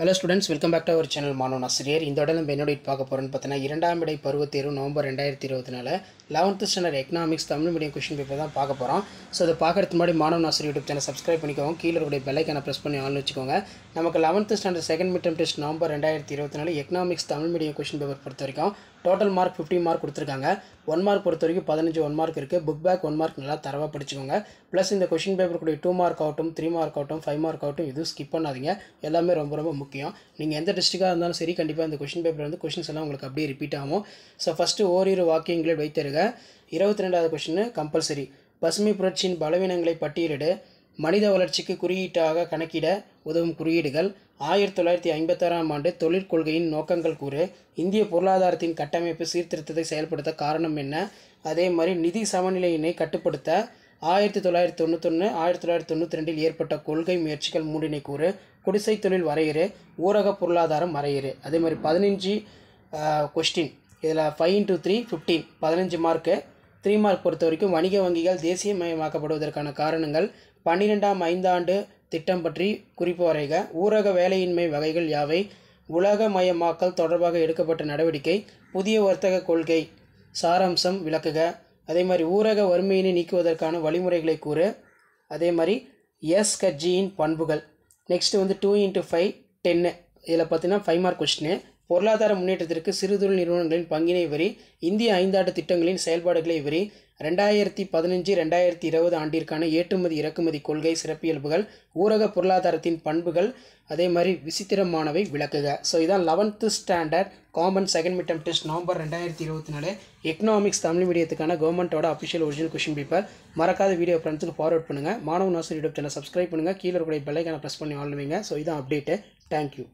Hello students welcome back to our channel மாணவன் ஆசிரியர் இந்த இடம் நம்ம என்னோட பார்க்க போகிறோம்னு பார்த்தீங்கன்னா இரண்டாம் இடை பருவத்தேர்வு நவம்பர் ரெண்டாயிரத்தி இருபத்தி நாலு eleventh standard economics Tamil medium question paper தான் பார்க்க போகிறோம் ஸோ அதை பார்க்கறதுக்கு முன்னாடி மாணவன் ஆசிரியர் யூடியூப் சேனல் சப்ஸ்கிரைப் பண்ணிக்கோங்க. கீழே இருக்கக்கூடிய பெல்லைக்கான ப்ரெஸ் பண்ணி ஆன் வச்சுக்கோங்க. நமக்கு eleventh standard second midterm test November ரெண்டாயிரத்தி இருபத்தி நாலு economics Tamil medium question paper பொறுத்த வரைக்கும் டோட்டல் மார்க் ஃபிஃப்டி மார்க் கொடுத்துருக்காங்க. ஒன் மார்க் பொறுத்த வரைக்கும் பதினஞ்சு ஒன் மார்க் இருக்குது புக் பேக் ஒன் மார்க் நல்லா தரவாக படிச்சுக்கோங்க. ப்ளஸ் இந்த கொஷின் பேப்பர் கூடிய டூ மார்க் ஆகட்டும் த்ரீ மார்க் ஆகட்டும் ஃபைவ் மார்க் ஆகட்டும் இதுவும் ஸ்கிப் பண்ணாதீங்க. எல்லாமே ரொம்ப ரொம்ப முக்கியம். நீங்கள் எந்த டிஸ்ட்ரிக்டாக இருந்தாலும் சரி கண்டிப்பாக இந்த கொஷின் பேப்பர் வந்து கொஷின்ஸ் எல்லாம் உங்களுக்கு அப்படியே ரிப்பீட் ஆகும். ஸோ ஃபஸ்ட்டு ஓரிரு வாக்கியங்களை வைத்திருக்க இருபத்தி ரெண்டாவது கொஷின் கம்பல்சரி பசுமை புரட்சியின் பலவீனங்களை பட்டியலிடு. மனித வளர்ச்சிக்கு குறியீட்டாக கணக்கிட உதவும் குறியீடுகள். ஆயிரத்தி தொள்ளாயிரத்தி ஐம்பத்தாறாம் ஆண்டு தொழிற்கொள்கையின் நோக்கங்கள் கூறு. இந்திய பொருளாதாரத்தின் கட்டமைப்பு சீர்திருத்தத்தை செயல்படுத்த காரணம் என்ன? அதே மாதிரி நிதி சமநிலையினை கட்டுப்படுத்த ஆயிரத்தி தொள்ளாயிரத்தி தொண்ணூத்தொன்று ஆயிரத்தி தொள்ளாயிரத்தி தொண்ணூற்றி ரெண்டில் ஏற்பட்ட கொள்கை முயற்சிகள் மூடினை கூறு குடிசை தொழில் வரையிறு ஊரக பொருளாதாரம் வரையிறு. அதே மாதிரி பதினஞ்சு கொஸ்டின் இதில் ஃபைவ் இன்ட்டு த்ரீ ஃபிஃப்டீன் பதினஞ்சு மார்க்கு த்ரீ மார்க் பொறுத்த வரைக்கும் வணிக வங்கிகள் தேசியமயமாக்கப்படுவதற்கான காரணங்கள் பன்னிரெண்டாம் ஐந்தாண்டு திட்டம் பற்றி குறிப்பு வரைக ஊரக வேலையின்மை வகைகள் யாவை உலகமயமாக்கல் தொடர்பாக எடுக்கப்பட்ட நடவடிக்கை புதிய வர்த்தக கொள்கை சாராம்சம் விளக்குக. அதே மாதிரி ஊரக வறுமையினை நீக்குவதற்கான வழிமுறைகளை கூறு. அதே மாதிரி எஸ் கட்சியின் பண்புகள். நெக்ஸ்ட்டு வந்து டூ இன்ட்டு ஃபைவ் டென்னு இதில் பார்த்தீங்கன்னா ஃபைவ் மார்க் கொஸ்டின் பொருளாதார முன்னேற்றத்திற்கு சிறுதொழில் நிறுவனங்களின் பங்கினை வரி இந்திய ஐந்தாண்டு திட்டங்களின் செயல்பாடுகளை வரி ரெண்டாயிரத்தி பதினஞ்சு ரெண்டாயிரத்தி இருபது ஆண்டிற்கான ஏற்றுமதி இறக்குமதி கொள்கை சிறப்பியல்புகள் ஊரக பொருளாதாரத்தின் பண்புகள் அதே மாதிரி விசித்திரமானவை விளக்குக. ஸோ இதான் eleventh standard common second midterm test November ரெண்டாயிரத்தி இருபத்தி நாலு. எக்கனாமிக்ஸ் தமிழ் மீடியத்துக்கான கவர்மெண்ட்டோட அஃபிஷியல் ஒரிஜினல் கொஷின் பேப்பர் மறக்காத வீடியோ ஃப்ரெண்ட்ஸுக்கு ஃபார்வர்ட் பண்ணுங்கள் மாணவ நாசர் யூடியூப் சேனல் சப்ஸ்கிரைப் பண்ணுங்கள் கீழே இருக்கக்கூடிய பெல்லைக்கான ப்ரெஸ் பண்ணி ஆள் ஸோ இதான் அப்டேட்டு தேங்க்யூ